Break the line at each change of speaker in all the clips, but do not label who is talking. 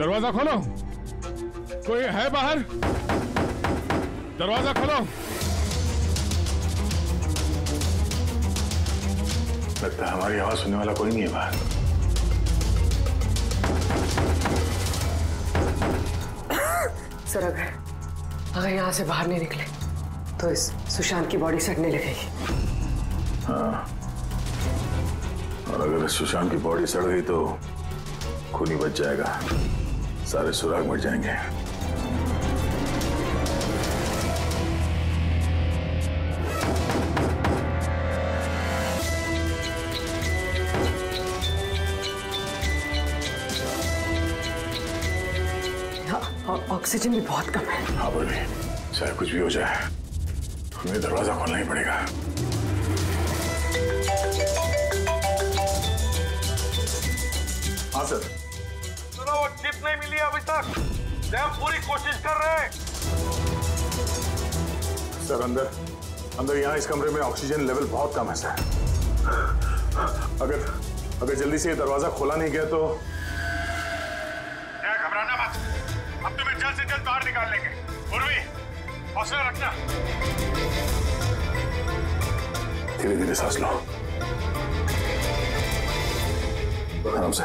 दरवाज़ा खोलो। कोई है बाहर? दरवाज़ा खोलो।
लगता है हमारी आवाज़ सुनने वाला कोई नहीं है बाहर।
सर अगर अगर यहाँ से बाहर नहीं निकले तो इस सुशांत की बॉडी सड़ने लगेगी। हाँ।
और अगर सुशांत की बॉडी सड़ गई तो खूनी बच जाएगा। सारे सुराग मर जाएँगे।
ऑक्सीजन भी बहुत कम है।
हाँ बोली। चाहे कुछ भी हो जाए। हमें दरवाज़ा खोलना ही पड़ेगा।
नहीं मिली अभी तक। हम पूरी कोशिश कर रहे हैं।
सर अंदर अंदर यहाँ इस कमरे में ऑक्सीजन लेवल बहुत कम है सर। अगर अगर जल्दी से ये दरवाज़ा खोला नहीं गया तो
क्या घबराना मत। हम तुम्हें जल्द से जल्द बाहर निकाल लेंगे। उर्वी हौसला रखना।
धीरे धीरे सांस लो। आराम से।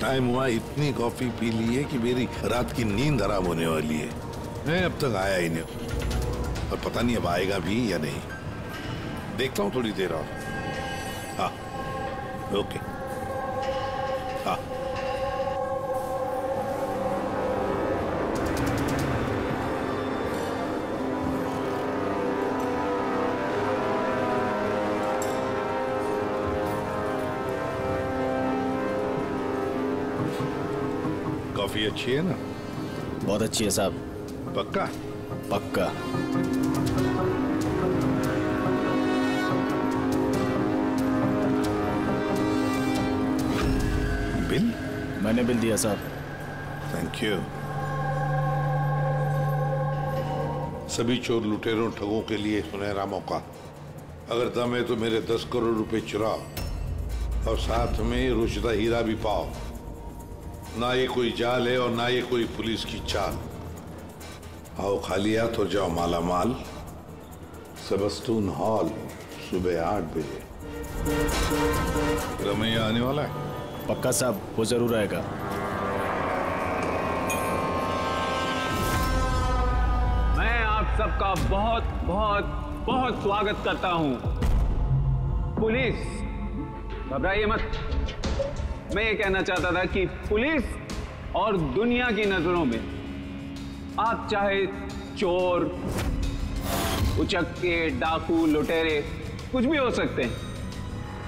टाइम हुआ, इतनी कॉफ़ी पी ली है कि मेरी रात की नींद हराम होने वाली है। मैं अब तक आया ही नहीं और पता नहीं अब आएगा भी या नहीं। देखता हूँ थोड़ी देर और। हाँ ओके। कॉफ़ी अच्छी है ना?
बहुत अच्छी है साहब।
पक्का?
पक्का।
बिल?
मैंने बिल दिया साहब।
थैंक यू सभी चोर लुटेरों ठगों के लिए सुनहरा मौका अगर दम है तो मेरे दस करोड़ रुपए चुराओ। और साथ में रुशदा हीरा भी पाओ। ना ये कोई जाल है और ना ये कोई पुलिस की चाल। आओ खाली हाथ और जाओ माला माल सबस्तून हॉल सुबह आठ बजे। रमैया आने वाला है?
पक्का साहब वो ज़रूर आएगा।
मैं आप सबका बहुत बहुत बहुत स्वागत करता हूँ। पुलिस घबराइए मत। मैं ये कहना चाहता था कि पुलिस और दुनिया की नज़रों में आप चाहे चोर, उचक्के, डाकू, लुटेरे, कुछ भी हो सकते हैं।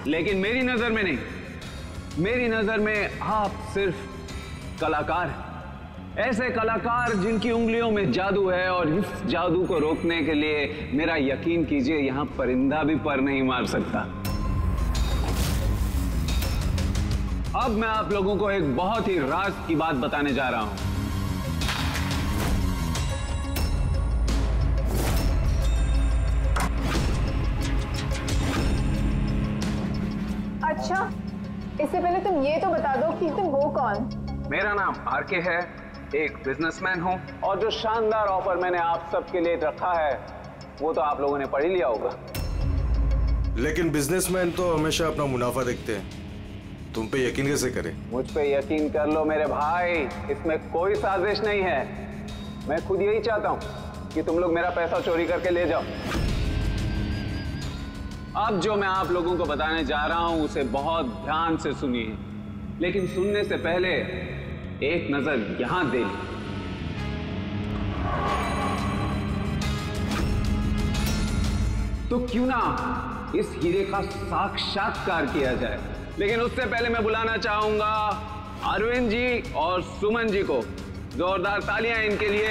लेकिन मेरी नज़र में नहीं। मेरी नज़र में आप सिर्फ़ कलाकार हैं। ऐसे कलाकार जिनकी उंगलियों में जादू है और इस जादू को रोकने के लिए मेरा यकीन कीजिए, यहाँ परिंदा भी पर नहीं मार सकता। अब मैं आप लोगों को एक बहुत ही राज की बात बताने जा रहा हूँ।
अच्छा इससे पहले तुम ये तो बता दो कि तुम हो कौन?
मेरा नाम आर के है एक बिजनेसमैन हूँ और जो शानदार ऑफ़र मैंने आप सबके लिए रखा है वो तो आप लोगों ने पढ़ ही लिया होगा।
लेकिन बिजनेसमैन तो हमेशा अपना मुनाफा देखते हैं। तुम पे यकीन कैसे करें?
मुझ पे यकीन कर लो मेरे भाई, इसमें कोई साजिश नहीं है। मैं खुद यही चाहता हूँ कि तुम लोग मेरा पैसा चोरी करके ले जाओ। अब जो मैं आप लोगों को बताने जा रहा हूँ, उसे बहुत ध्यान से सुनिए। लेकिन सुनने से पहले एक नज़र यहाँ दे ली तो क्यों ना इस हीरे का साक्षात्कार किया जाए? लेकिन उससे पहले मैं बुलाना चाहूँगा अरविंद जी और सुमन जी को। जोरदार तालियाँ इनके लिए।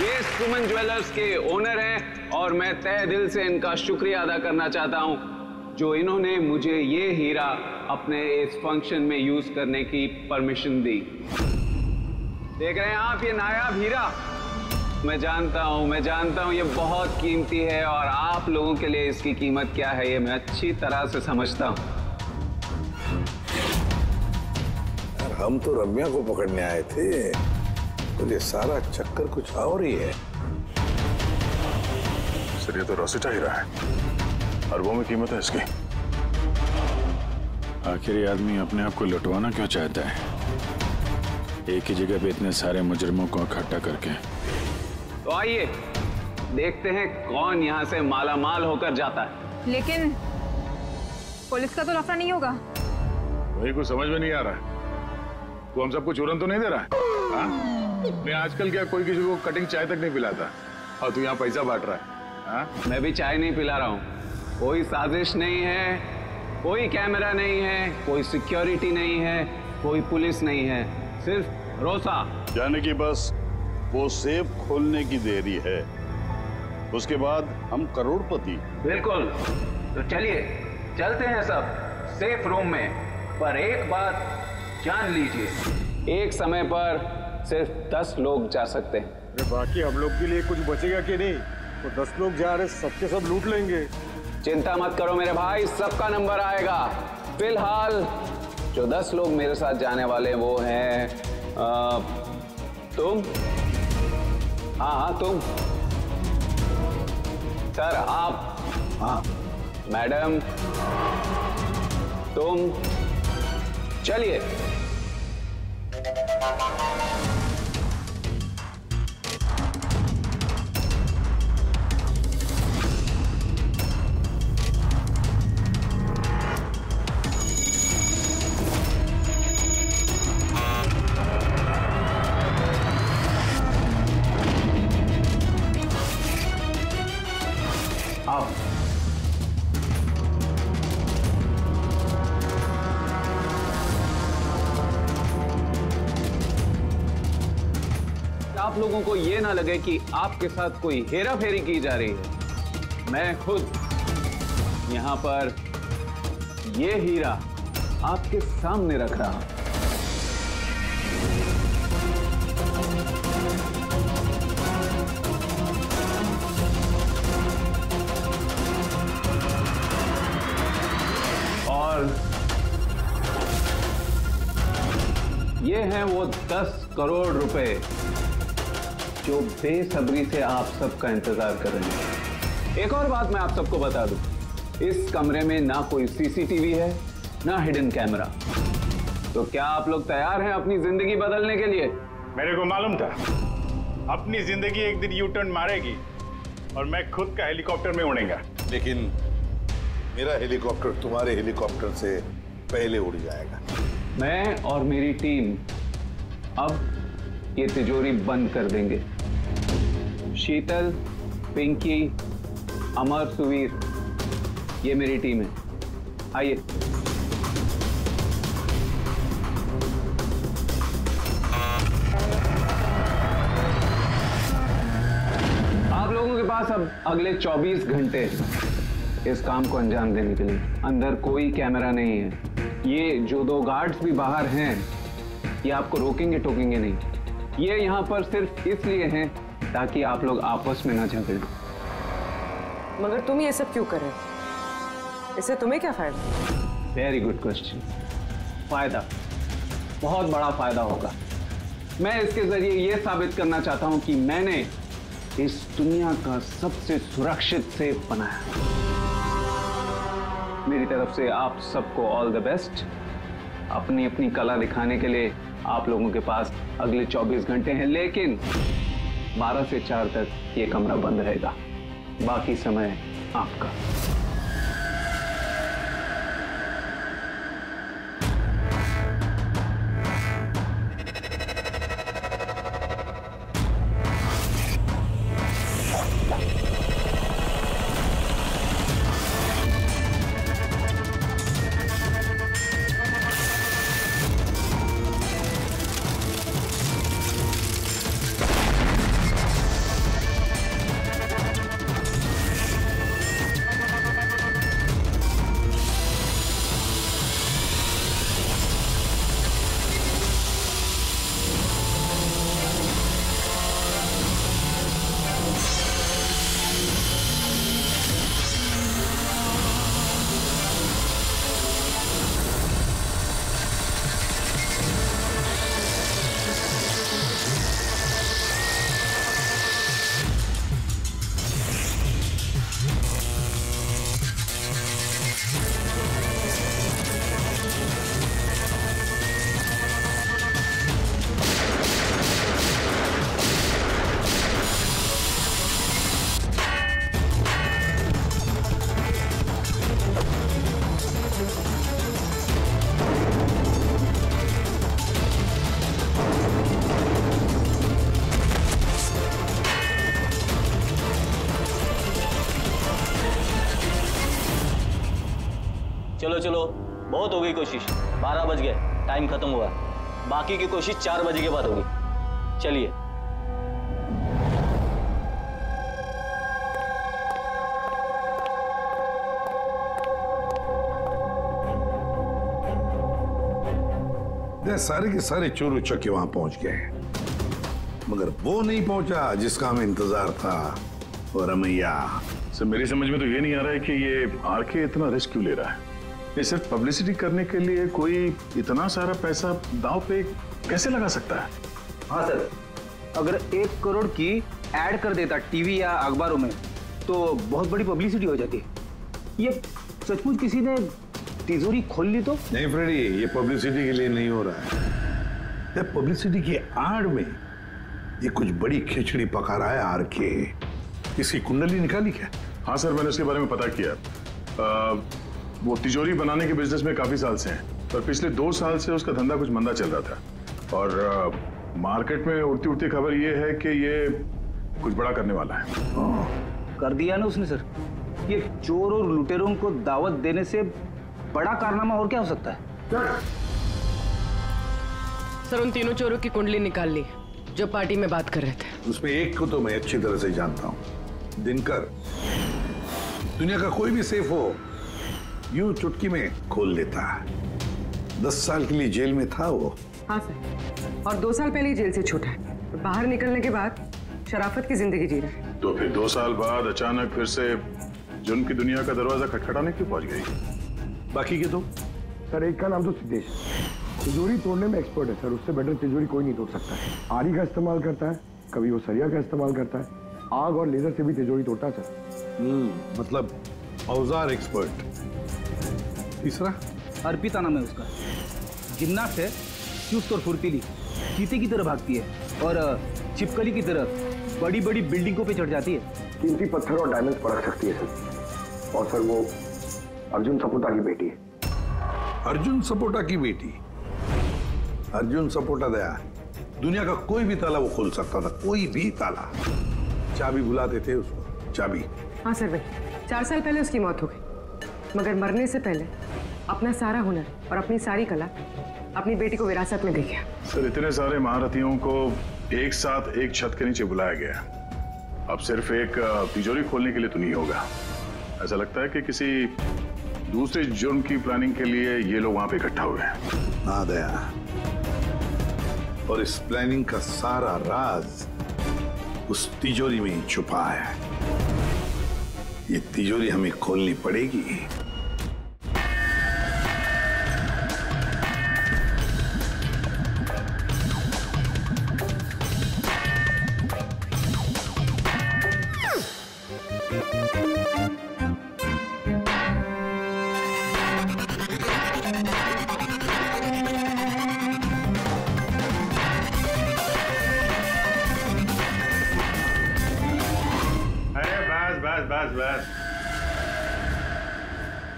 ये सुमन ज्वेलर्स के ओनर हैं और मैं तय दिल से इनका शुक्रिया अदा करना चाहता हूँ, जो इन्होंने मुझे ये हीरा अपने इस फ़ंक्शन में यूज़ करने की परमिशन दी। देख रहे हैं आप, ये नायाब हीरा। मैं जानता हूँ मैं जानता हूँ ये बहुत कीमती है और आप लोगों के लिए इसकी कीमत क्या है ये मैं अच्छी तरह से समझता हूँ।
यार हम तो रम्या को पकड़ने आए थे। तो ये सारा चक्कर कुछ और ही है।
सर ये तो रोसिटा हीरा है। अरबों में कीमत है इसकी।
आखिर ये आदमी अपने आप को लुटवाना क्यों चाहता है? एक ही जगह पे इतने सारे मुजरमों को इकट्ठा करके।
तो आइए देखते हैं कौन यहाँ से माला माल होकर जाता है।
लेकिन पुलिस का तो लफड़ा नहीं होगा।
वही कुछ समझ में नहीं आ रहा है। तू हम सबको चूरन तो नहीं दे रहा है? हाँ? नहीं आजकल क्या कोई किसी को कटिंग चाय तक नहीं पिलाता? और तू यहाँ पैसा बांट रहा है। हाँ?
मैं भी चाय नहीं पिला रहा हूँ। कोई साजिश नहीं है कोई कैमरा नहीं है कोई सिक्योरिटी नहीं है कोई पुलिस नहीं है। सिर्फ़ भरोसा
यानी कि बस वो सेफ़ खोलने की देरी है। उसके बाद हम करोड़पति।
बिल्कुल। तो चलिए चलते हैं सब सेफ़ रूम में। पर एक बात जान लीजिए एक समय पर सिर्फ़ दस लोग जा सकते हैं।
अरे बाकी हम लोग के लिए कुछ बचेगा कि नहीं? तो दस लोग जा रहे सबके सब लूट लेंगे।
चिंता मत करो मेरे भाई सबका नंबर आएगा। फ़िलहाल जो दस लोग मेरे साथ जाने वाले वो हैं तुम। हाँ हाँ तुम। सर आप। हाँ। मैडम तुम। चलिए। लोगों को यह ना लगे कि आपके साथ कोई हेरा फेरी की जा रही है। मैं खुद यहाँ पर ये हीरा आपके सामने रख रहा हूँ। और ये हैं वो दस करोड़ रुपए। जो बेसब्री से आप सबका इंतज़ार कर रहे हैं। एक और बात मैं आप सबको बता दूँ। इस कमरे में ना कोई सीसीटीवी है ना हिडन कैमरा तो क्या आप लोग तैयार हैं अपनी ज़िंदगी बदलने के लिए?
मेरे को मालूम था। अपनी ज़िंदगी एक दिन यू टर्न मारेगी और मैं खुद का हेलीकॉप्टर में उड़ेगा।
लेकिन मेरा हेलीकॉप्टर तुम्हारे हेलीकॉप्टर से पहले उड़ जाएगा।
मैं और मेरी टीम अब ये तिजोरी बंद कर देंगे। शीतल, पिंकी, अमर, सुवीर, ये मेरी टीम है। आइए। आप लोगों के पास अब अगले 24 घंटे इस काम को अंजाम देने के लिए। अंदर कोई कैमरा नहीं है। ये जो दो गार्ड्स भी बाहर हैं, ये आपको रोकेंगे, टोकेंगे नहीं। ये यहाँ पर सिर्फ़ इसलिए हैं ताकि आप लोग आपस में ना झगड़े।
मगर तुम ये सब क्यों कर रहे हो? इससे तुम्हें क्या फ़ायदा?
वेरी गुड क्वेश्चन फ़ायदा। बहुत बड़ा फ़ायदा होगा। मैं इसके ज़रिए यह साबित करना चाहता हूँ कि मैंने इस दुनिया का सबसे सुरक्षित सेफ़ बनाया। मेरी तरफ़ से आप सबको ऑल द बेस्ट अपनी अपनी कला दिखाने के लिए आप लोगों के पास अगले 24 घंटे हैं, लेकिन 12 से 4 तक ये कमरा बंद रहेगा। बाकी समय आपका।
चलो चलो। बहुत हो गई कोशिश। बारह बज गए। टाइम खत्म हुआ। बाकी की कोशिश चार बजे के बाद होगी। चलिए।
सारे के सारे चोर उचक्के वहाँ पहुँच गए मगर वो नहीं पहुँचा जिसका हमें इंतज़ार था। वो रमैया।
सर मेरी समझ में तो ये नहीं आ रहा है कि ये आर के इतना रिस्क क्यों ले रहा है? ये सिर्फ़ पब्लिसिटी करने के लिए कोई इतना सारा पैसा दाव पे कैसे लगा सकता है?
हाँ सर अगर एक करोड़ की ऐड कर देता टीवी या अखबारों में तो बहुत बड़ी पब्लिसिटी हो जाती। ये सचमुच किसी ने तिजोरी खोल ली तो?
नहीं फ्रेडी ये पब्लिसिटी के लिए नहीं हो रहा है। ये पब्लिसिटी की आड़ में ये कुछ बड़ी खिचड़ी पका रहा है आर के इसकी कुंडली निकाली क्या?
हाँ सर मैंने उसके बारे में पता किया। आ, वो तिजोरी बनाने के बिज़नेस में काफ़ी साल से हैं पर पिछले दो साल से उसका धंधा कुछ मंदा चल रहा था। और आ, मार्केट में उड़ती उड़ती खबर ये है कि ये कुछ बड़ा करने वाला है।
कर दिया ना उसने सर। ये चोर और लुटेरों को दावत देने से बड़ा कारनामा और क्या हो सकता है?
सर उन तीनों चोरों की कुंडली निकाल ली जो पार्टी में बात कर रहे थे।
उसमें एक को तो मैं अच्छी तरह से जानता हूँ। दिनकर। दुनिया का कोई भी सेफ़ हो यूँ चुटकी में खोल लेता। दस साल के लिए जेल में था वो।
हाँ सर और दो साल पहले ही जेल से छूटा है। बाहर निकलने के बाद शराफत की ज़िंदगी जी रहा है।
तो फिर दो साल बाद अचानक फिर से जुर्म की दुनिया का दरवाज़ा खटखटाने क्यों पहुँच गई?
बाकी के तो
सर एक का नाम तो सिद्धेश। तिजोरी तोड़ने में एक्सपर्ट है सर। उससे बेटर तिजोरी कोई नहीं तोड़ सकता है। आरी का इस्तेमाल करता है कभी वो सरिया का इस्तेमाल करता है। आग और लेजर से भी तिजोरी तोड़ता है सर।
हम्म मतलब औज़ार एक्सपर्ट तीसरा?
अर्पिता नाम है उसका। जिम्नास्ट है चुस्त और फुर्तीली। चीते की तरह भागती है और छिपकली की तरह बड़ी बड़ी बिल्डिंगों पे चढ़ जाती है।
कीमती पत्थर और डायमंड्स परख सकती है सर। और सर वो अर्जुन सपुता की बेटी है।
अर्जुन सपोटा की बेटी? अर्जुन सपोटा दया दुनिया का कोई भी ताला वो खोल सकता था कोई भी ताला। चाबी बुलाते देते उसको चाबी।
हाँ सर भाई चार साल पहले उसकी मौत हो गई। मगर मरने से पहले अपना सारा हुनर और अपनी सारी कला अपनी बेटी को विरासत में दे गया
सर इतने सारे महारथियों को एक साथ एक छत के नीचे बुलाया गया अब सिर्फ़ एक तिजोरी खोलने के लिए तो नहीं होगा। ऐसा लगता है कि किसी दूसरे जुर्म की प्लानिंग के लिए ये लोग वहाँ पे इकट्ठा हुए हैं।
हाँ दया। और इस प्लानिंग का सारा राज उस तिजोरी में छुपा है। ये तिजोरी हमें खोलनी पड़ेगी।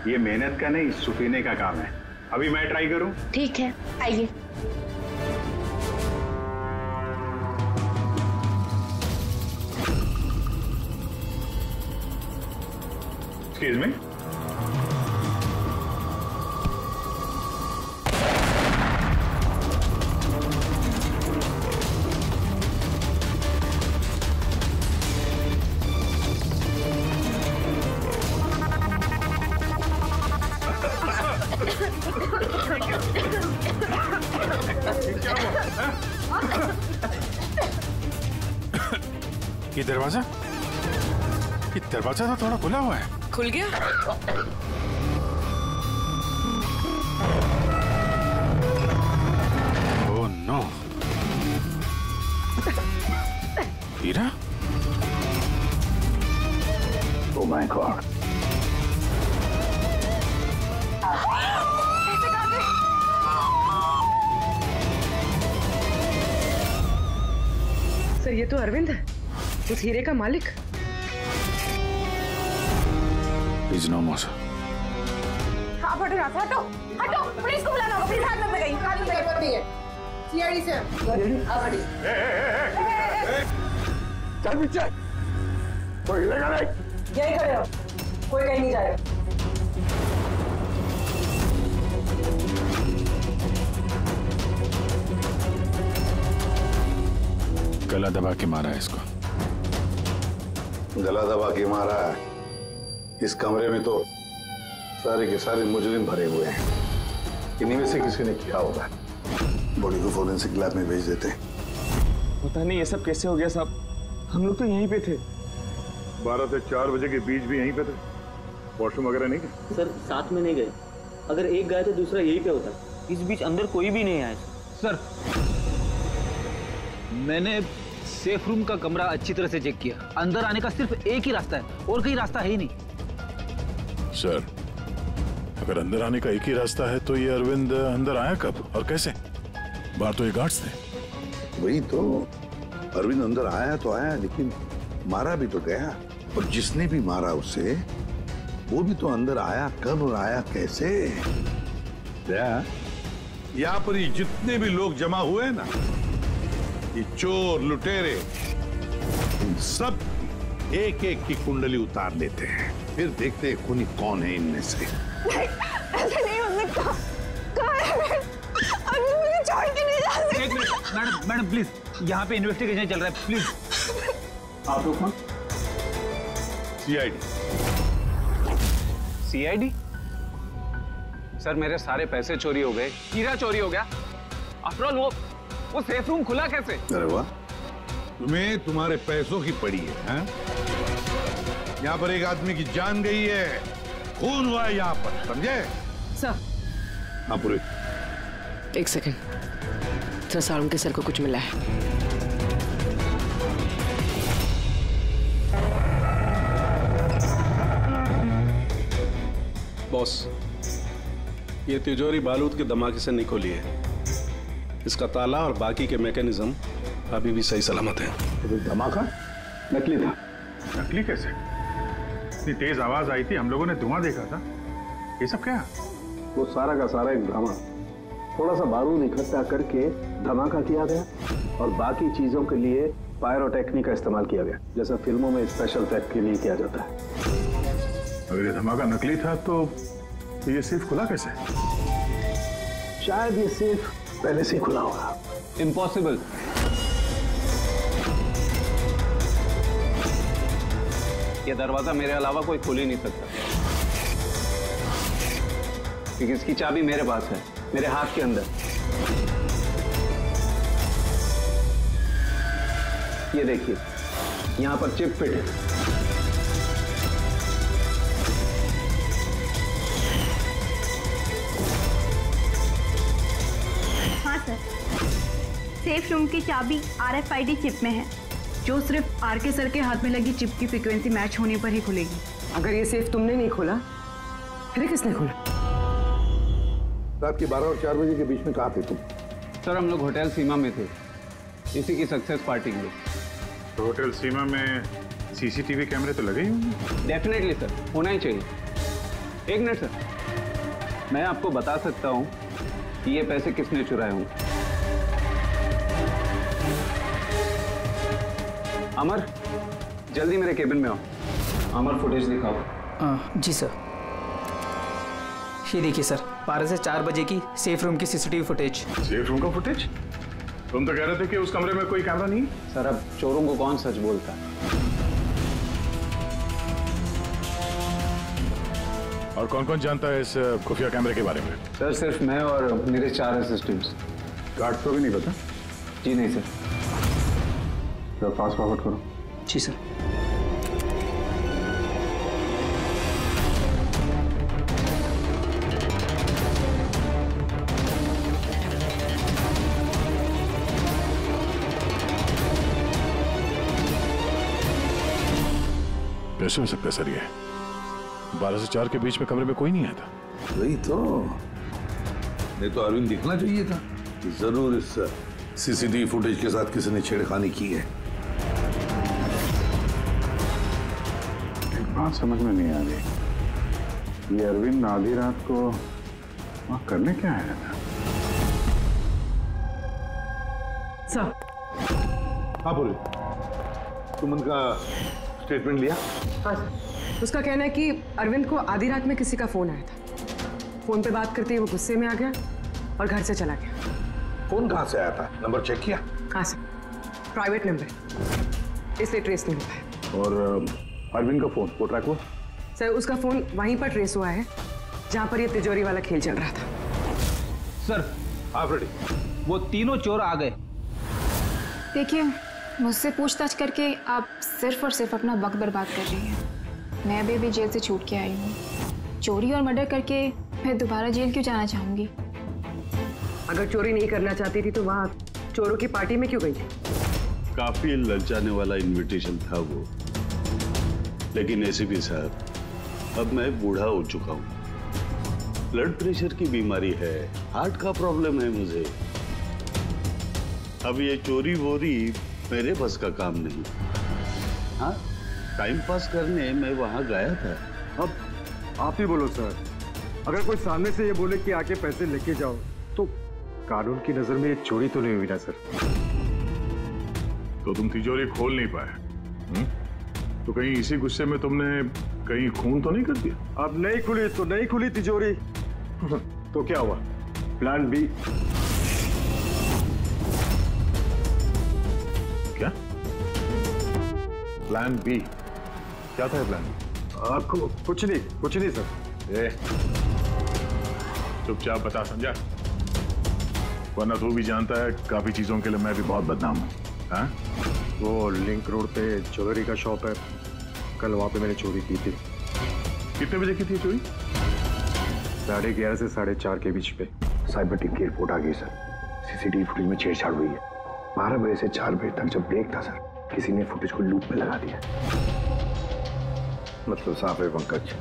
ये मेहनत का नहीं सुखीने का काम है। अभी मैं ट्राई करूँ?
ठीक है आइए।
Excuse मी
ये दरवाज़ा? ये दरवाज़ा तो थोड़ा खुला हुआ है।
खुल गया?
ओह no Hira
oh my god
sir ये तो अरविंद है उस हीरे का मालिक।
इज़ नो मोर
आप हटो से हटो हटो पुलिस को बुलाना होगा पुलिस हाथ में गई हाथ में नहीं है। सीआईडी से।
चल पीछे कोई हिलेगा नहीं
यही खड़े हो कोई कहीं नहीं जाएगा
गला दबा के मारा है इसको।
गला दबा के मारा है। इस कमरे में तो सारे के सारे मुजरिम भरे हुए हैं। इन्हीं में से किसी ने किया होगा। बॉडी को फोरेंसिक लैब में भेज देते हैं।
पता नहीं ये सब कैसे हो गया साहब। हम लोग तो यहीं पे थे।
बारह से चार बजे के बीच भी यहीं पे थे। वॉशरूम वगैरह नहीं गए
सर साथ में नहीं गए। अगर एक गया तो दूसरा यहीं पे होता। इस बीच अंदर कोई भी नहीं आया।
सर मैंने सेफ़ रूम का कमरा अच्छी तरह से चेक किया। अंदर आने का सिर्फ़ एक ही रास्ता है और कहीं रास्ता है ही नहीं।
सर अगर अंदर आने का एक ही रास्ता है तो ये अरविंद अंदर आया कब और कैसे? बाहर तो ये गार्ड्स थे।
वही तो अरविंद अंदर आया तो आया लेकिन मारा भी तो गया। और जिसने भी मारा उसे वो भी तो अंदर आया कब और आया कैसे? यहाँ पर ये जितने भी लोग जमा हुए ना ये चोर लुटेरे इन सब एक एक की कुंडली उतार लेते हैं। फिर देखते हैं खूनी कौन है इनमें से।
ऐसे नहीं हो सकता है मुझे छोड़ के नहीं जा सकते।
मैडम मैडम प्लीज़ यहाँ पे इन्वेस्टिगेशन चल रहा है प्लीज़
आप लोग कौन?
सीआईडी
सीआईडी सर मेरे सारे पैसे चोरी हो गए हीरा चोरी हो गया। आफ्टर ऑल वो वो सेफ़ रूम खुला कैसे?
अरे वाह। तुम्हें तुम्हारे पैसों की पड़ी है हैं? यहाँ पर एक आदमी की जान गई है। खून हुआ है यहाँ पर समझे?
सर।
हाँ पूरे।
एक सेकंड। सर सारुण के सर को कुछ मिला है।
बॉस ये तिजोरी बालूद के धमाके से नहीं खोली है। इसका ताला और बाकी के मैकेनिज्म अभी भी सही सलामत है।
तो धमाका?
नकली था।
नकली कैसे? इतनी तेज आवाज़ आई थी हम लोगों ने धुआँ देखा था। ये सब क्या?
वो सारा का सारा एक ड्रामा। थोड़ा सा बारूद इकट्ठा करके धमाका किया गया और बाकी चीज़ों के लिए पायरोटेक्निक का इस्तेमाल किया गया जैसा फ़िल्मों में स्पेशल इफ़ेक्ट के लिए किया जाता है।
अगर ये धमाका नकली था तो, ये सिर्फ़ खुला कैसे?
शायद ये सेफ़ पहले से ही खुला होगा
इम्पॉसिबल ये दरवाज़ा मेरे अलावा कोई खोल ही नहीं सकता। क्योंकि इसकी चाबी मेरे पास है, मेरे हाथ के अंदर। ये देखिए, यहाँ पर चिप फिट है।
सर। सेफ़ रूम की चाबी आरएफआईडी चिप में है
जो सिर्फ़ आर के सर के हाथ में लगी चिप की फ्रीक्वेंसी मैच होने पर ही खुलेगी।
अगर ये सेफ़ तुमने नहीं खोला फिर किसने खोला?
रात के बारह और चार बजे के बीच में कहा थे तुम?
सर हम लोग होटल सीमा में थे। इसी की सक्सेस पार्टी के लिए
तो होटल सीमा में सीसीटीवी कैमरे तो लगे ही होंगे।
डेफिनेटली सर होना ही चाहिए। एक मिनट सर मैं आपको बता सकता हूँ कि ये पैसे किसने चुराए होंगे अमर जल्दी मेरे केबिन में आओ। अमर फुटेज दिखाओ।
आ, जी सर। ये देखिए सर बारह से चार बजे की सेफ़ रूम की C C T V footage
safe room का फुटेज तुम तो कह रहे थे कि उस कमरे में कोई कैमरा नहीं?
सर अब चोरों को कौन सच बोलता है?
और कौन कौन जानता है इस खुफिया कैमरे के बारे में?
सर सिर्फ़ मैं और मेरे चार असिस्टेंट्स
गार्ड को भी नहीं पता?
जी नहीं सर।
तो फास्ट फॉरवर्ड करो।
जी सर।
कैसे हो सकता है सर ये। बारह से चार के बीच में कमरे में कोई नहीं आया था।
वही तो। नहीं तो अरविंद दिखना चाहिए था ज़रूर इस सीसीटीवी फुटेज के साथ किसी ने छेड़खानी की है।
एक बात समझ में नहीं आ रही। ये अरविंद आधी रात को वहाँ करने क्या आया था?
सर।
हाँ बोले तुम उनका स्टेटमेंट लिया?
हाँ सर। उसका कहना है कि अरविंद को आधी रात में किसी का फ़ोन आया था। फ़ोन पे बात करते ही वो गुस्से में आ गया और घर से चला गया।
फ़ोन कहाँ से आया था? नंबर चेक किया?
हाँ सर। प्राइवेट नंबर इसलिए ट्रेस नहीं हो। पाया
और अरविंद का फ़ोन वो ट्रैक हुआ?
सर उसका फ़ोन वहीं पर ट्रेस हुआ है जहाँ पर ये तिजोरी वाला खेल चल रहा था।
सर
हाँ फ्रेडी
वो तीनों चोर आ गए।
देखिए मुझसे पूछताछ करके आप सिर्फ़ और सिर्फ़ अपना वक्त बर्बाद कर रही हैं। मैं अभी अभी जेल से छूट के आई हूँ। चोरी और मर्डर करके मैं दोबारा जेल क्यों जाना चाहूँगी?
अगर चोरी नहीं करना चाहती थी तो वहाँ चोरों की पार्टी में क्यों गई थी?
काफ़ी ललचाने वाला इनविटेशन था वो। लेकिन एसीपी साहब अब मैं बूढ़ा हो चुका हूँ। ब्लड प्रेशर की बीमारी है हार्ट का प्रॉब्लम है मुझे। अब ये चोरी वोरी मेरे बस का काम नहीं। हाँ? टाइम पास करने मैं वहाँ गया था।
अब आप ही बोलो सर अगर कोई सामने से ये बोले कि आके पैसे लेके जाओ तो कानून की नज़र में ये चोरी तो नहीं हुई ना सर
तो तुम तिजोरी खोल नहीं पाए। हम्म? तो कहीं इसी गुस्से में तुमने कहीं खून तो नहीं कर दिया?
अब नहीं खुली तो नहीं खुली तिजोरी। तो क्या हुआ? प्लान बी
क्या? प्लान बी क्या था प्लान
आपको कुछ नहीं कुछ नहीं सर।
ए चुपचाप बता समझा वरना तू भी जानता है काफ़ी चीज़ों के लिए मैं भी बहुत बदनाम हूँ हाँ?
वो लिंक रोड पे ज्वेलरी का शॉप है। कल वहाँ पे मैंने चोरी की थी।
कितने बजे की थी चोरी?
साढ़े ग्यारह से साढ़े चार के बीच पे।
साइबर टीम की रिपोर्ट आ गई sir. C C T V footage में छेड़छाड़ हुई है। बारह बजे से चार बजे तक जब ब्रेक था सर किसी ने फुटेज को लूप में लगा दिया।
मतलब साफ़ है पंकज।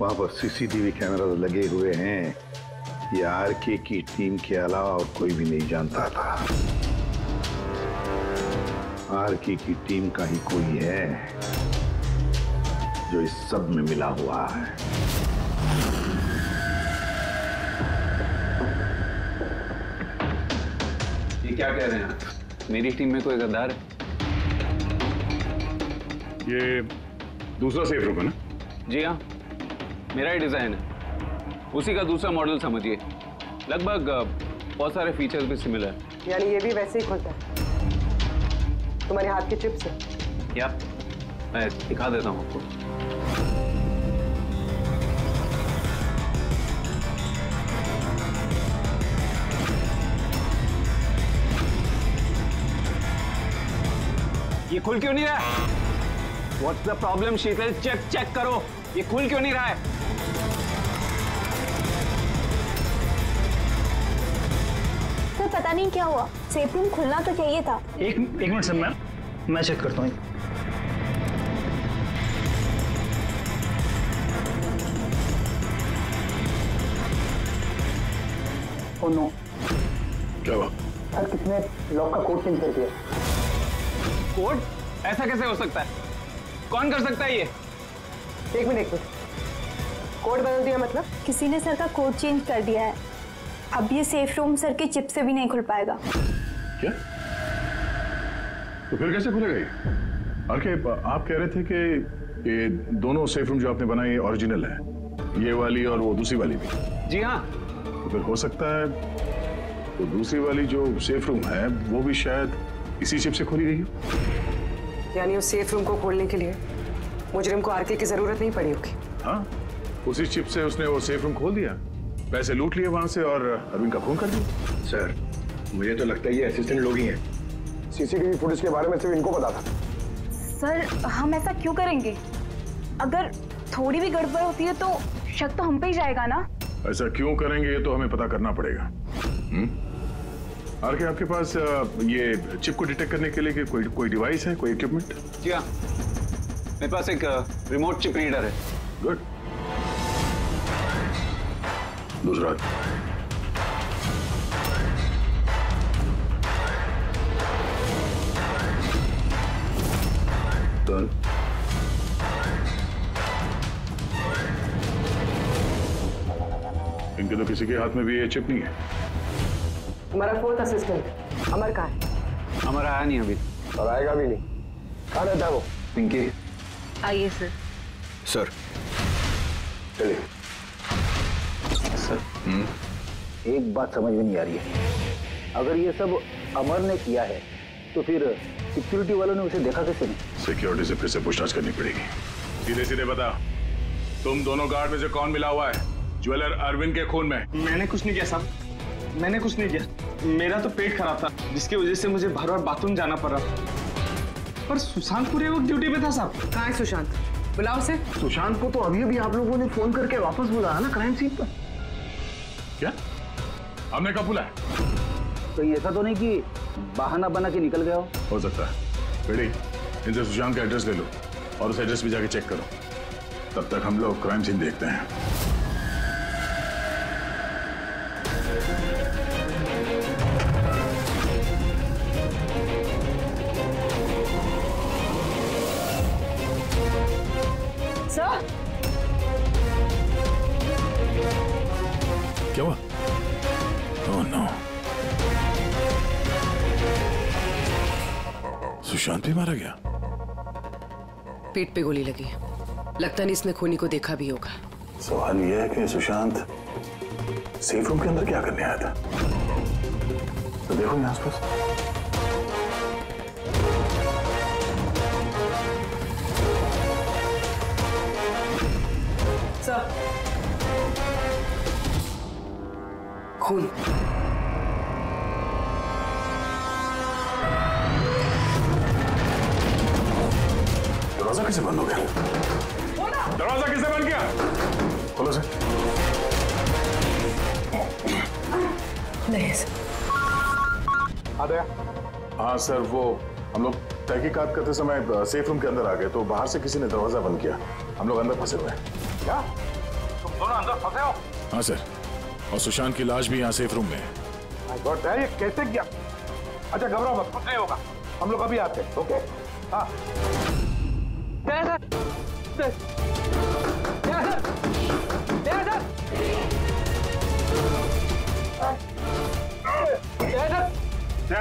वहाँ पर सीसीटीवी कैमरा लगे हुए हैं। ये आरके की टीम के अलावा और कोई भी नहीं जानता था। आरके की टीम का ही कोई है, जो इस सब में मिला हुआ है।
ये क्या कह रहे हैं मेरी टीम में कोई गद्दार? है
ये दूसरा सेफ़ रूम है ना?
जी हाँ मेरा ही डिज़ाइन है। उसी का दूसरा मॉडल समझिए। लगभग बहुत सारे फीचर्स भी सिमिलर है।
यानी ये भी वैसे ही खुलता है। तुम्हारे हाथ के चिप्स है।
या मैं दिखा देता हूँ आपको। ये खुल क्यों नहीं रहा? What's the problem Sheetal check check करो। ये खुल क्यों नहीं रहा है?
सर पता नहीं क्या हुआ। सेफ़ रूम खुलना तो चाहिए था।
एक एक मिनट सर मैम। मैं चेक करता हूँ।
ओ नो
क्या हुआ?
सर किसने लॉक का कोड चेंज कर दिया?
कोड ऐसा कैसे हो सकता है? कौन कर सकता है ये?
एक मिनट एक मिनट। कोड बदल दिया मतलब?
किसी ने सर का कोड चेंज कर दिया है। अब ये सेफ़ रूम सर की चिप से भी नहीं खुल पाएगा।
क्या? तो फिर कैसे खुलेगा ये? और के आप कह रहे थे कि ये दोनों सेफ़ रूम जो आपने बनाए ये ओरिजिनल है। ये वाली और वो दूसरी वाली भी।
जी हाँ।
तो फिर हो सकता है तो दूसरी वाली जो सेफ़ रूम है वो भी शायद इसी चिप से खोली गई हो।
यानी उस सेफ़ रूम को खोलने के लिए मुजरिम को आरके की ज़रूरत नहीं पड़ी होगी।
हाँ उसी चिप से उसने वो सेफ़ रूम खोल दिया। पैसे लूट लिए वहाँ से और अरविंद का खून कर दिया।
सर मुझे तो लगता है ये असिस्टेंट लोग ही हैं। सीसीटीवी फुटेज के बारे में सिर्फ़ इनको पता था।
सर हम ऐसा क्यों करेंगे? अगर थोड़ी भी गड़बड़ होती है तो शक तो हम पे ही जाएगा ना?
ऐसा क्यों करेंगे ये तो हमें पता करना पड़ेगा। हम्म? आर के आपके पास ये चिप को डिटेक्ट करने के लिए कि कोई कोई डिवाइस है कोई इक्विपमेंट
जी हाँ। मेरे पास एक रिमोट चिप रीडर है।
गुड दूसरा। Done. इनके तो किसी के हाथ में भी ये चिप नहीं है।
हमारा फोर्थ असिस्टेंट अमर कहाँ है?
हमारा आया नहीं अभी।
और आएगा भी नहीं। कहाँ रहता है वो?
पिंकी।
आइए सर।
सर। चलिए।
सर एक बात समझ में नहीं आ रही है। अगर ये सब अमर ने किया है तो फिर सिक्योरिटी वालों ने उसे देखा कैसे नहीं?
सिक्योरिटी से फिर से पूछताछ करनी पड़ेगी। सीधे सीधे बता तुम दोनों गार्ड में से कौन मिला हुआ है? ज्वेलर अरविंद के खून में।
मैंने कुछ नहीं किया साहब। मैंने कुछ नहीं किया। मेरा तो पेट खराब था जिसकी वजह से मुझे बार बार बाथरूम जाना पड़ रहा था। पर सुशांत पूरे वक्त ड्यूटी पे था साहब।
कहाँ है सुशांत। बुलाओ से
सुशांत को तो अभी अभी आप लोगों ने फ़ोन करके वापस बुलाया ना क्राइम सीन पर।
क्या? हमने कब बुलाया?
तो ये ऐसा तो नहीं कि बहाना बना के निकल गया हो।
हो सकता है। बेटी इनसे सुशांत का एड्रेस ले लो और उस एड्रेस पे जाके चेक करो। तब तक हम लोग क्राइम सीन देखते हैं।
सुशांत भी मारा गया?
पेट पे गोली लगी। लगता नहीं इसने खूनी को देखा भी होगा।
सवाल यह है कि सुशांत सेफ़ रूम के अंदर क्या करने आया था? तो देखो यहाँ आसपास।
खून।
दरवाज़ा कैसे बंद हो गया?
दरवाज़ा किसने बंद किया?
खोलो से
नहीं सर
आ गया हाँ सर वो हम लोग तहकीकात करते समय सेफ़ रूम के अंदर आ गए तो बाहर से किसी ने दरवाज़ा बंद किया। हम लोग अंदर फंसे हुए हैं।
क्या? तुम दोनों अंदर फंसे हो?
हाँ सर। और सुशांत की लाश भी यहाँ सेफ़ रूम में है।
ये कैसे किया? अच्छा घबराओ मत कुछ नहीं होगा। हम लोग अभी आते हैं ओके हाँ।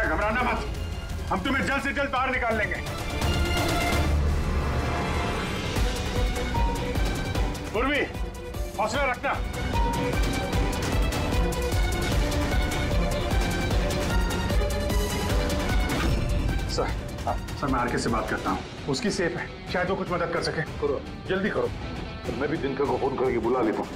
घबराना मत। हम तुम्हें जल्द से जल्द बाहर निकाल लेंगे। पूर्वी हौसला रखना। सर सर, मैं आरके से बात करता हूँ। उसकी सेफ़ है। शायद वो कुछ मदद कर सके। करो। जल्दी करो।
मैं भी दिनकर को फ़ोन करके बुला लेता हूँ।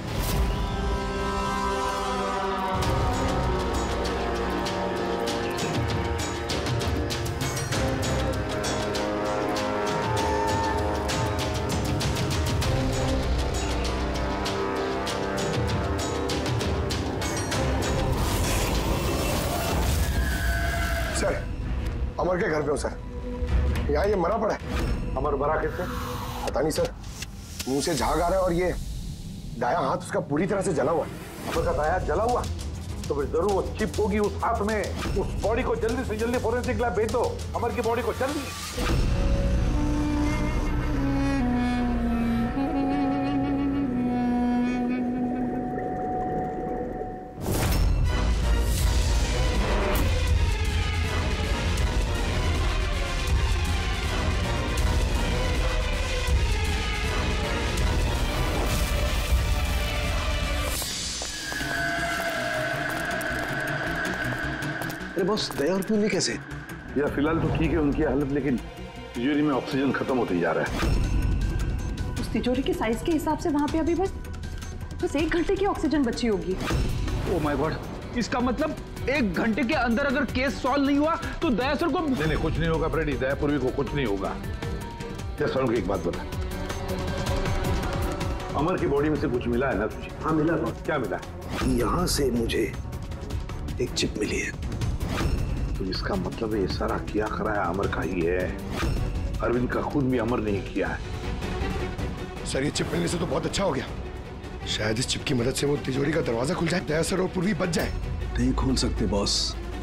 ये मरा पड़ा है।
अमर मरा कैसे
पता नहीं, सर। मुँह से झाग आ रहा है और ये दाया हाथ उसका पूरी तरह से जला हुआ है।
अमर का दाया जला हुआ
तो फिर ज़रूर वो चिप होगी उस हाथ में। उस बॉडी को जल्दी से जल्दी फोरेंसिक लैब भेज दो। अमर की बॉडी को जल्दी।
अरे बॉस दया और पूर्वी कैसे?
या फ़िलहाल तो ठीक है उनकी हालत लेकिन तिजोरी में ऑक्सीजन खत्म होते जा रहा है।
उस तिजोरी के साइज़ के हिसाब से वहाँ पे अभी बस बस एक घंटे की ऑक्सीजन बची होगी।
ओ माय गॉड इसका मतलब एक घंटे के अंदर अगर केस सॉल्व नहीं हुआ तो दया सर को
नहीं नहीं कुछ नहीं होगा फ्रेडी दयापुरवी को कुछ नहीं होगा। क्या सर की एक बात बता। अमर की बॉडी में से कुछ मिला है ना तुझे?
हाँ मिला
क्या मिला?
यहाँ से मुझे एक चिप मिली है।
तो इसका मतलब ये सारा किया कराया अमर का ही है। अरविंद का खुद भी अमर नहीं किया है।
सर ये चिप मिलने से तो बहुत अच्छा हो गया। शायद इस चिप की मदद से वो तिजोरी का दरवाज़ा खुल जाए दया सर और पूर्वी बच जाए।
नहीं खोल सकते बॉस।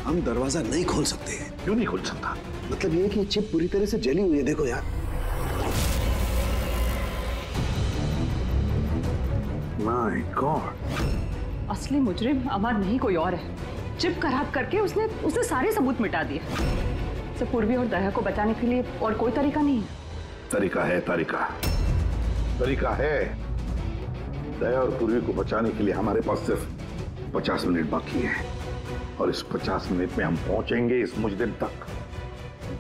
हम दरवाज़ा नहीं खोल सकते
क्यों नहीं खोल सकता?
मतलब ये कि चिप पूरी तरह से जली हुई है देखो यार।
माय गॉड
असली मुजरिम अमर नहीं कोई और है। चिप खराब करके उसने उसने सारे सबूत मिटा दिए। से पूर्वी और दया को बचाने के लिए और कोई तरीका नहीं है।
तरीका है तरीका। तरीका है दया और पूर्वी को बचाने के लिए हमारे पास सिर्फ़ पचास मिनट बाकी है। और इस पचास मिनट में हम पहुँचेंगे इस मुजरिम तक।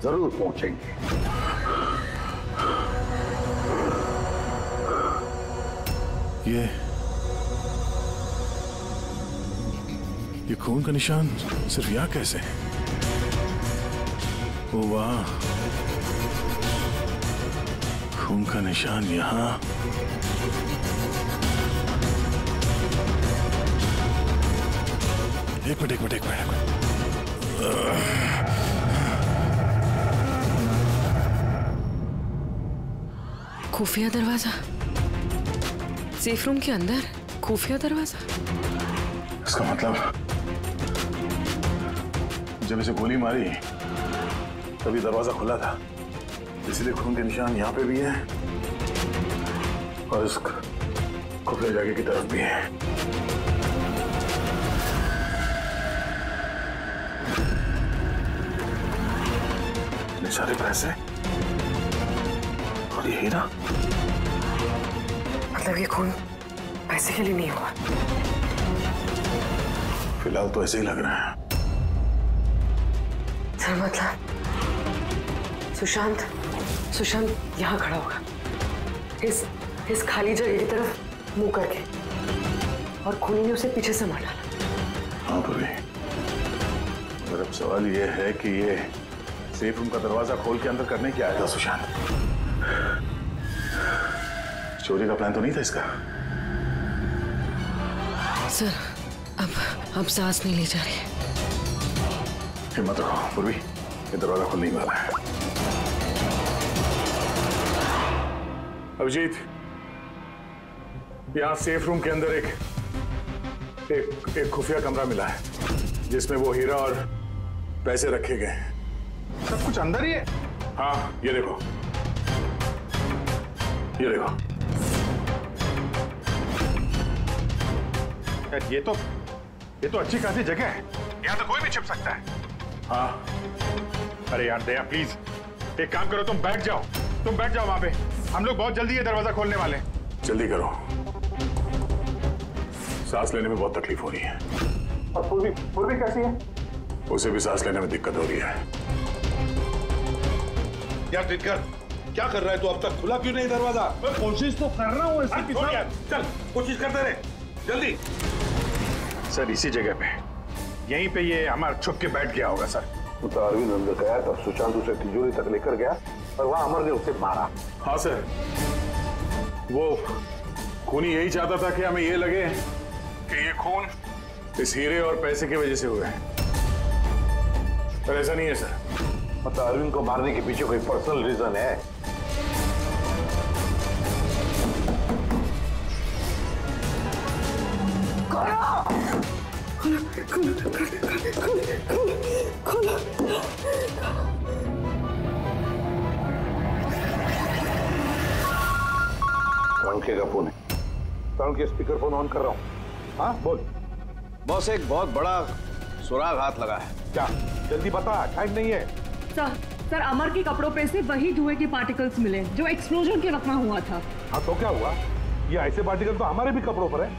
ज़रूर पहुँचेंगे।
ये ये खून का निशान सिर्फ़ यहाँ कैसे ओ वाह खून का निशान यहाँ। एक मिनट एक मिनट एक मिनट एक मिनट।
खुफिया दरवाज़ा। सेफ़ रूम के अंदर खुफिया दरवाज़ा।
इसका मतलब जब इसे गोली मारी तभी दरवाज़ा खुला था। इसलिए खून के निशान यहाँ पे भी है और इस खुफिया जागे की तरफ़ भी है। इतने सारे पैसे? और ये हीरा?
मतलब ये खून पैसे के लिए नहीं हुआ।
फ़िलहाल तो ऐसे ही लग रहा है।
सर मतलब सुशांत सुशांत यहाँ खड़ा होगा। इस इस खाली जगह की तरफ़ मुँह करके। और खूनी ने उसे पीछे से मार डाला।
हाँ पूर्वी मगर अब सवाल ये है कि ये सेफ़ रूम का दरवाज़ा खोल के अंदर करने क्या आया था सुशांत। चोरी का प्लान तो नहीं था इसका?
सर अब अब सांस नहीं ले जा रही।
हिम्मत रखो पूर्वी। ये दरवाज़ा खुलने ही वाला है। अभिजीत यहाँ सेफ़ रूम के अंदर एक एक एक खुफिया कमरा मिला है जिसमें वो हीरा और पैसे रखे गए हैं।
सब कुछ अंदर ही है?
हाँ ये देखो। ये देखो।
यार ये तो ये तो अच्छी खासी जगह है। यहाँ तो कोई भी छिप सकता है।
हाँ।
अरे यार दया प्लीज़ एक काम करो तुम बैठ जाओ। तुम बैठ जाओ वहाँ पे। हम लोग बहुत जल्दी ये दरवाज़ा खोलने वाले हैं।
जल्दी करो। सांस लेने में बहुत तकलीफ़ हो रही है।
और पूर्वी पूर्वी कैसी है?
उसे भी सांस लेने में दिक्कत हो रही है।
यार दिनकर क्या कर रहा है तू? अब तक खुला क्यों नहीं दरवाज़ा?
मैं कोशिश तो कर रहा हूँ
चल कोशिश करते रहे। जल्दी।
सर इसी जगह पे। यहीं पे ये हमारा छुप के बैठ गया होगा सर।
वो तो अरविंद अंदर गया तब सुशांत उसे तिजोरी तक लेकर गया और वहाँ अमर ने उसे मारा।
हाँ सर। वो खूनी यही चाहता था कि हमें ये लगे कि ये खून इस हीरे और पैसे की वजह से हुए हैं। पर ऐसा नहीं है सर।
मतलब अरविंद को मारने के पीछे कोई पर्सनल रीजन है?
खोलो
के फ़ोन है स्पीकर फ़ोन ऑन कर रहा हूँ हाँ बोल
बॉस एक बहुत बड़ा सुराग हाथ लगा है
क्या जल्दी बता टाइम नहीं है
सर सर अमर के कपड़ों पे से वही धुएँ के पार्टिकल्स मिले जो एक्सप्लोजन के वक्त हुआ था
हाँ तो क्या हुआ ये ऐसे पार्टिकल तो हमारे भी कपड़ों पर है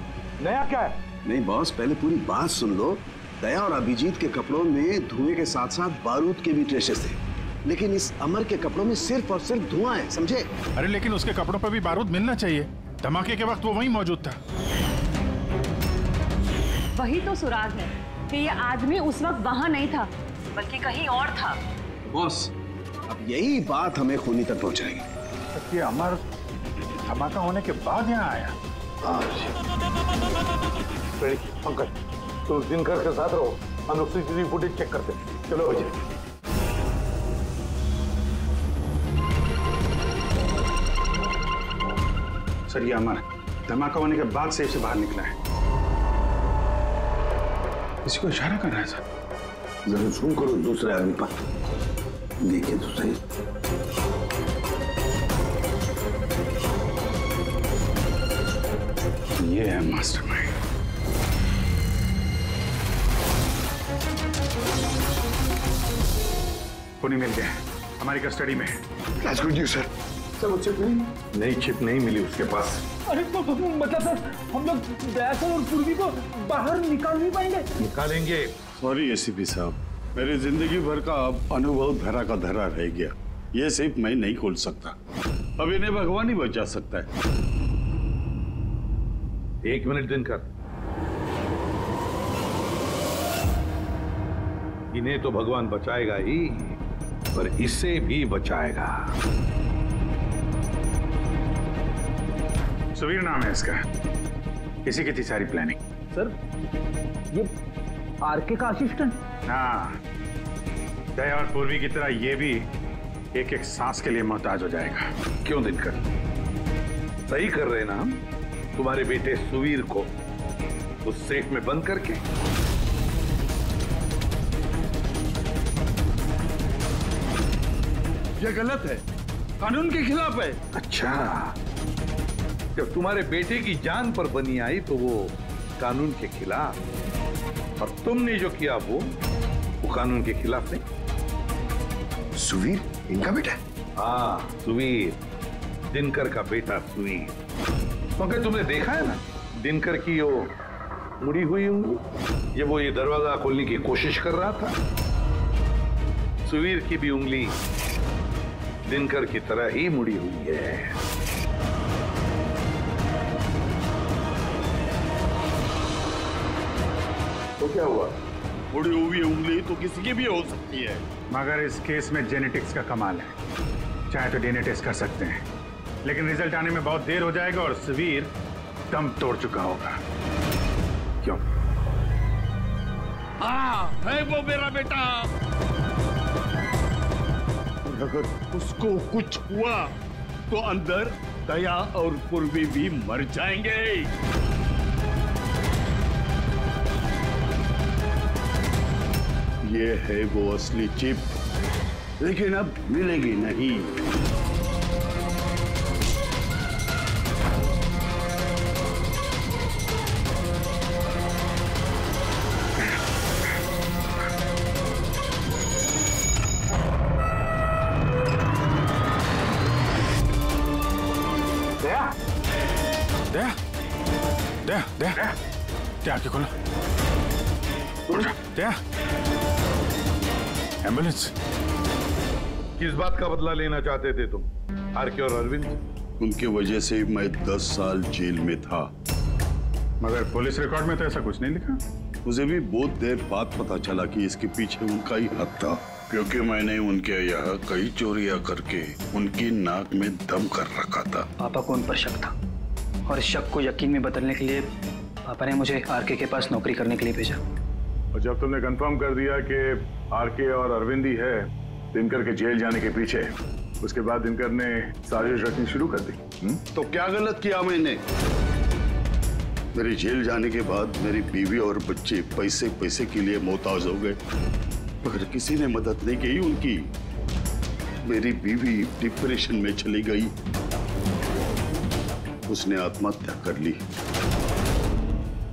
नया क्या है
नहीं बॉस पहले पूरी बात सुन लो। दया और अभिजीत के कपड़ों में धुएँ के साथ साथ बारूद के भी ट्रेसेस थे। लेकिन इस अमर के कपड़ों में सिर्फ़ और सिर्फ़ धुआँ है समझे?
अरे लेकिन उसके कपड़ों पर भी बारूद मिलना चाहिए। धमाके के वक्त वो वहीं मौजूद था।
वही तो सुराग है कि ये आदमी उस वक्त वहाँ नहीं था बल्कि कहीं और था।
बॉस अब यही बात हमें खूनी तक पहुंचाएगी।
अमर धमाका होने के बाद यहाँ आया। पंकज तुम दिनकर के साथ रहो हम लोग सीसीटीवी फुटेज चेक करते। हैं चलो भैया
सर ये अमर धमाका होने के बाद सेफ़ से बाहर निकला है। किसी को इशारा कर रहा है सर।
जरा जूम करो दूसरे आदमी पर। देखिए तो सही।
ये है मास्टरमाइंड। पुनी मिल गया हमारी कस्टडी में
That's good news, sir.
Sir वो चिप नहीं? नई चिप नहीं मिली उसके पास।
अरे तो, तो, तो, मतलब सर हम लोग दया सर और पूर्वी को बाहर निकाल नहीं पाएँगे?
निकालेंगे।
सॉरी एसीपी साहब। मेरी ज़िंदगी भर का अब अनुभव धरा का धरा रह गया। ये सिर्फ़ मैं नहीं खोल सकता। अब इन्हें भगवान ही बचा सकता है।
एक मिनट दिनकर इन्हें तो भगवान बचाएगा ही पर इसे भी बचाएगा।
सुवीर नाम है इसका। इसी की थी सारी प्लानिंग
सर ये आरके का असिस्टेंट
हाँ? दया और पूर्वी की तरह ये भी एक एक सांस के लिए मोहताज हो जाएगा।
क्यों दिनकर? सही कर रहे ना हम? तुम्हारे बेटे सुवीर को उस सेफ़ में बंद करके।
ये गलत है। कानून के खिलाफ है।
अच्छा। जब तुम्हारे बेटे की जान पर बनी आई तो वो कानून के खिलाफ। और तुमने जो किया वो वो कानून के खिलाफ नहीं।
सुवीर इनका बेटा
हाँ सुवीर। दिनकर का बेटा सुवीर। मगर तुमने देखा है ना? दिनकर की वो मुड़ी हुई उंगली ये वो ये दरवाज़ा खोलने की कोशिश कर रहा था। सुवीर की भी उंगली दिनकर की तरह ही मुड़ी हुई है। तो क्या हुआ?
मुड़ी हुई उंगली तो किसी की भी हो सकती है।
मगर इस केस में जेनेटिक्स का कमाल है। चाहे तो डीएनए टेस्ट कर सकते हैं। लेकिन रिज़ल्ट आने में बहुत देर हो जाएगा और सुवीर दम तोड़ चुका होगा। क्यों?
हाँ है वो मेरा बेटा। अगर उसको कुछ हुआ तो अंदर दया और पूर्वी भी मर जाएँगे। ये है वो असली चिप। लेकिन अब मिलेगी नहीं।
किस बात का बदला लेना चाहते थे तुम? आरके और अरविंद?
उनकी वजह से मैं दस साल जेल में था।
मगर पुलिस रिकॉर्ड में तो ऐसा कुछ नहीं लिखा?
मुझे भी बहुत देर बाद पता चला कि इसके पीछे उनका ही हाथ था। क्योंकि मैंने उनके यहाँ कई चोरियाँ करके उनकी नाक में दम कर रखा था।
पापा को उन पर शक था। और इस शक को यकीन में बदलने के लिए पापा ने मुझे आरके के पास नौकरी करने के लिए भेजा।
और जब तुमने कंफर्म कर दिया कि आरके और अरविंद ही है दिनकर के जेल जाने के पीछे। उसके बाद दिनकर ने साजिश रखनी शुरू कर दी। हुँ?
तो क्या गलत किया मैंने? मेरे जेल जाने के बाद मेरी बीवी और बच्चे पैसे पैसे के लिए मोहताज हो गए। मगर किसी ने मदद नहीं की उनकी। मेरी बीवी डिप्रेशन में चली गई। उसने आत्महत्या कर ली।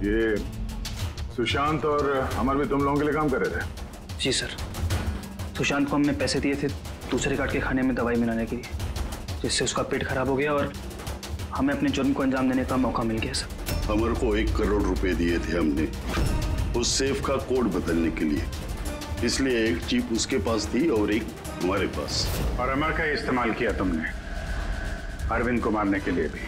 ये सुशांत और अमर भी तुम लोगों के लिए काम कर रहे थे?
जी सर। सुशांत को हमने पैसे दिए थे दूसरे काट के खाने में दवाई मिलाने के लिए जिससे उसका पेट खराब हो गया और हमें अपने जुर्म को अंजाम देने का मौका मिल गया सर।
अमर को एक करोड़ रुपए दिए थे हमने उस सेफ़ का कोड बदलने के लिए। इसलिए एक चीप उसके पास थी और एक हमारे पास।
और अमर का इस्तेमाल किया तुमने अरविंद को मारने के लिए भी।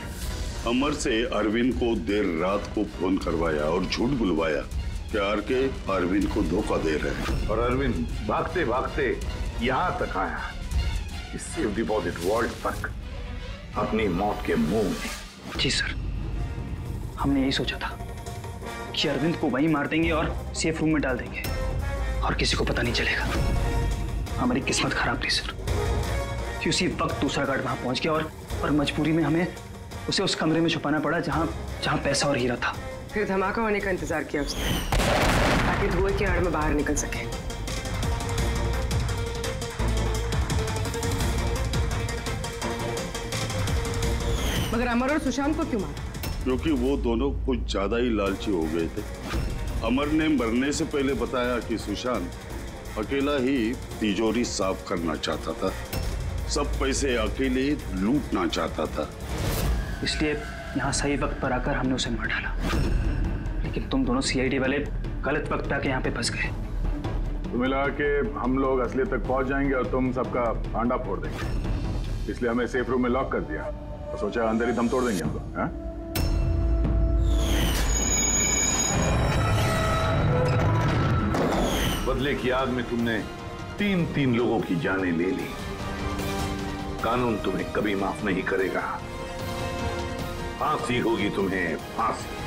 अमर से अरविंद को देर रात को फ़ोन करवाया और झूठ बुलवाया। कि आर के अरविंद को धोखा दे रहे हैं।
और अरविंद भागते भागते यहाँ तक आया कि सेफ़ डिपॉजिट वर्ल्ड तक अपनी मौत के मुँह में।
जी सर हमने यही सोचा था कि अरविंद को वहीं मार देंगे और सेफ़ रूम में डाल देंगे। और किसी को पता नहीं चलेगा। हमारी किस्मत खराब थी सर। कि उसी वक्त दूसरा गार्ड वहाँ पहुँच गया और और मजबूरी में हमें उसे उस कमरे में छुपाना पड़ा जहाँ जहाँ पैसा और हीरा था।
फिर धमाका होने का इंतज़ार किया उसने ताकि धुएँ की आड़ में बाहर निकल सके। मगर अमर और सुशांत को क्यों मारा?
क्योंकि वो दोनों कुछ ज़्यादा ही लालची हो गए थे। अमर ने मरने से पहले बताया कि सुशांत अकेला ही तिजोरी साफ़ करना चाहता था। सब पैसे अकेले लूटना चाहता था।
इसलिए यहाँ सही वक्त पर आकर हमने उसे मार डाला। लेकिन तुम दोनों सीआईडी वाले गलत वक्त आके यहाँ पे फंस गए।
तुम्हें लगा कि हम लोग असली तक पहुँच जाएँगे और तुम सबका आंडा फोड़ देंगे। इसलिए हमें सेफ़ रूम में लॉक कर दिया। और सोचा अंदर ही दम तोड़ देंगे हम लोग हाँ?
बदले की आग में तुमने तीन तीन लोगों की जानें ले ली। कानून तुम्हें कभी माफ़ नहीं करेगा। फांसी होगी तुम्हें, फांसी।